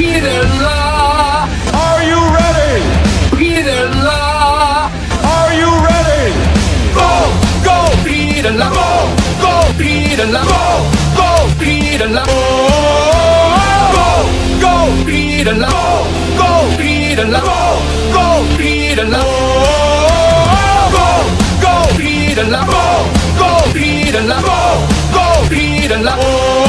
Peter Law. Are you ready? Peter Law. Are you ready? Go, go, Pirela. Go, go, Pirela. Go, go, Pirela. Go, go, Peter Law. Go, Pirela. Go, Pirela. Go, go, Peter Law. Go, Pirela. Go, Pirela.